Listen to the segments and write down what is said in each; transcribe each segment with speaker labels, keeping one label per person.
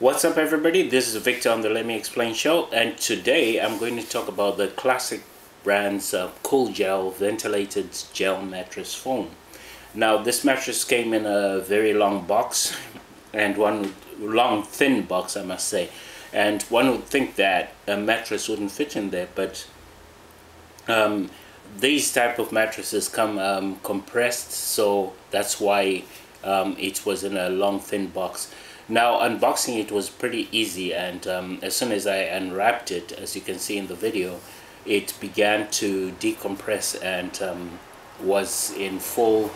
Speaker 1: What's up everybody, this is Victor on the Let Me Explain show and today I'm going to talk about the classic brand's Cool Gel ventilated gel mattress foam. Now this mattress came in a very long box and one long thin box I must say. And one would think that a mattress wouldn't fit in there but um, these type of mattresses come um, compressed so that's why um, it was in a long thin box now unboxing it was pretty easy and um, as soon as I unwrapped it, as you can see in the video, it began to decompress and um, was in full,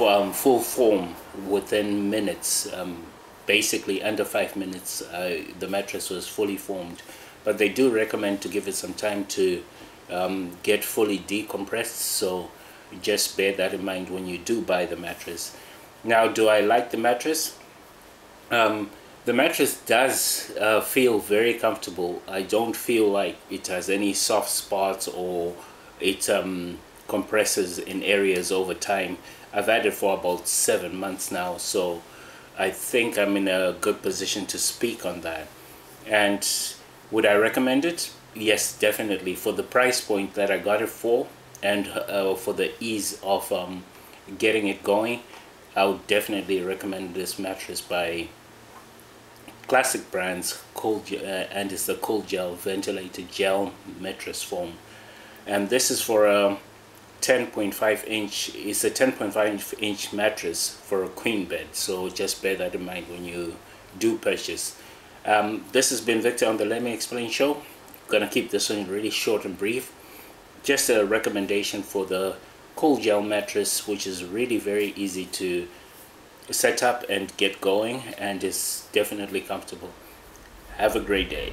Speaker 1: um, full form within minutes. Um, basically under five minutes uh, the mattress was fully formed. But they do recommend to give it some time to um, get fully decompressed so just bear that in mind when you do buy the mattress. Now do I like the mattress? Um, the mattress does uh, feel very comfortable. I don't feel like it has any soft spots or it um, compresses in areas over time. I've had it for about seven months now, so I think I'm in a good position to speak on that. And would I recommend it? Yes, definitely. For the price point that I got it for and uh, for the ease of um, getting it going, I would definitely recommend this mattress by classic brands cold uh, and it's the cold gel ventilated gel mattress foam and this is for a 10.5 inch it's a 10.5 inch mattress for a queen bed so just bear that in mind when you do purchase. Um, this has been Victor on the Let Me Explain show. I'm gonna keep this one really short and brief. Just a recommendation for the gel mattress which is really very easy to set up and get going and is definitely comfortable. Have a great day